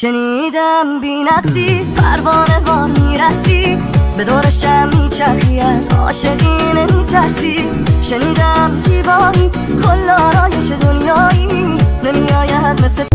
شنیدم بی نقصی پروانه وار می‌رسی. به دور شم میچرخی از عاشقی نمیترسی. شنیدم زیبایی کلا رایش دنیایی. نمیآید مثل